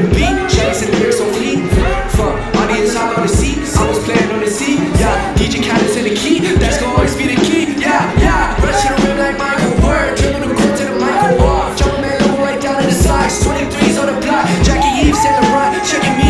to be Chasing lyrics on fleek Fuck, audience. Out on the seat. I was playing on the seat. Yeah, DJ Khaled in the key. That's gonna always be the key. Yeah, yeah. Rush to the rim like Michael Word Dribble the court to the Michael Wall Jump man low right down to the side 23's on the block. Jackie Eve, the LeBron Checking me